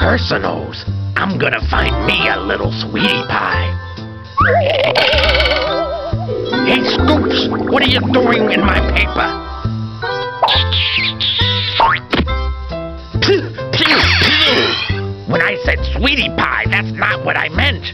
personals. I'm gonna find me a little sweetie pie. Hey, Scoops, what are you doing in my paper? When I said sweetie pie, that's not what I meant.